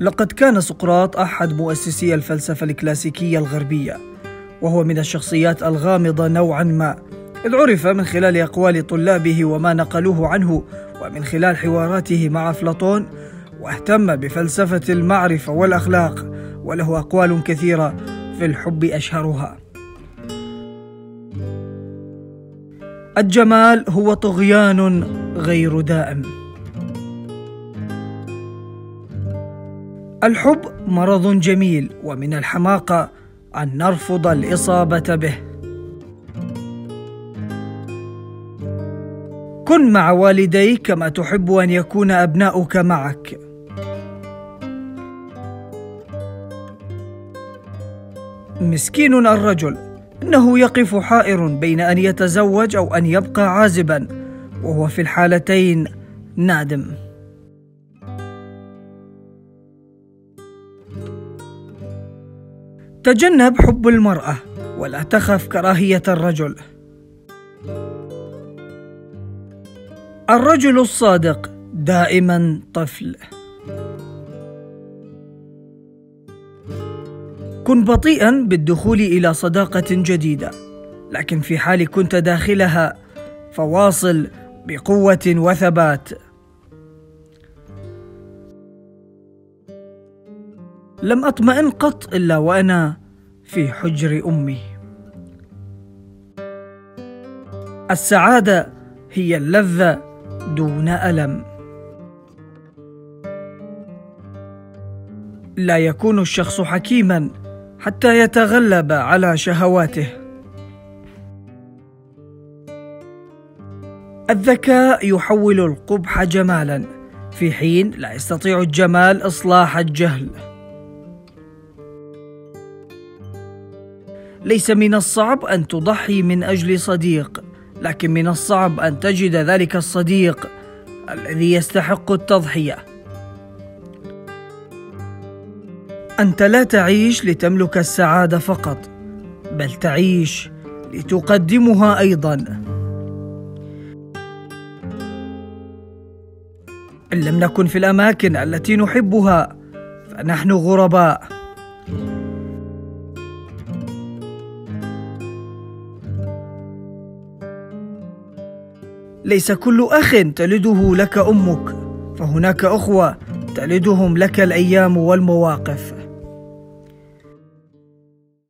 لقد كان سقراط أحد مؤسسي الفلسفة الكلاسيكية الغربية وهو من الشخصيات الغامضة نوعا ما إذ عرف من خلال أقوال طلابه وما نقلوه عنه ومن خلال حواراته مع أفلاطون واهتم بفلسفة المعرفة والأخلاق وله أقوال كثيرة في الحب أشهرها. الجمال هو طغيان غير دائم. الحب مرض جميل ومن الحماقة أن نرفض الإصابة به. كن مع والديك كما تحب أن يكون أبناؤك معك. مسكين الرجل. إنه يقف حائر بين أن يتزوج أو أن يبقى عازبا وهو في الحالتين نادم. تجنب حب المرأة ولا تخف كراهية الرجل. الرجل الصادق دائما طفل. كن بطيئا بالدخول إلى صداقة جديدة لكن في حال كنت داخلها فواصل بقوة وثبات. لم أطمئن قط إلا وأنا في حجر أمي. السعادة هي اللذة دون ألم. لا يكون الشخص حكيما حتى يتغلب على شهواته. الذكاء يحول القبح جمالا. في حين لا يستطيع الجمال إصلاح الجهل. ليس من الصعب أن تضحي من أجل صديق لكن من الصعب أن تجد ذلك الصديق الذي يستحق التضحية. أنت لا تعيش لتملك السعادة فقط بل تعيش لتقدمها أيضا. إن لم نكن في الأماكن التي نحبها فنحن غرباء. ليس كل أخ تلده لك أمك فهناك أخوة تلدهم لك الأيام والمواقف.